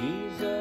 Jesus.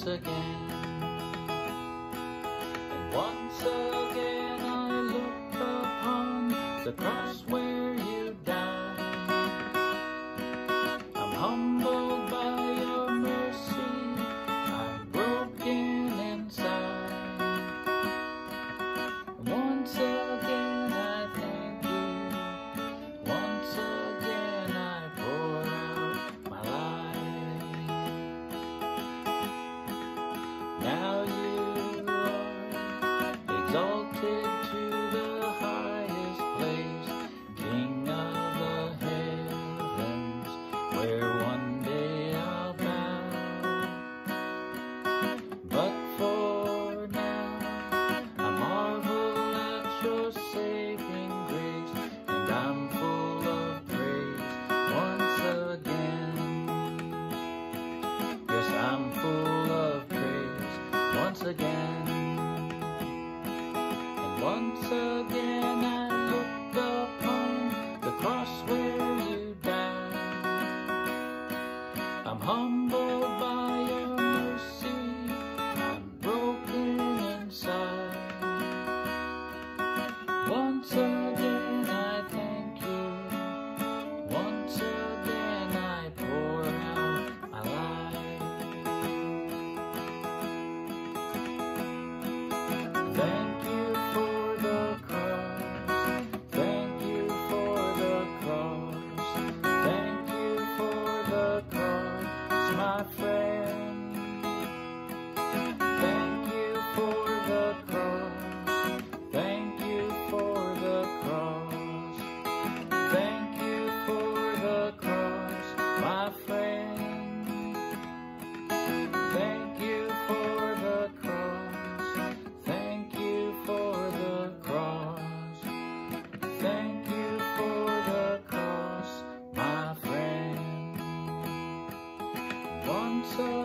once again. And once again I look upon the cross again. And once again I look upon the cross where you died. I'm humble. my friend. Thank you for the cross. Thank you for the cross. Thank you for the cross, my friend. so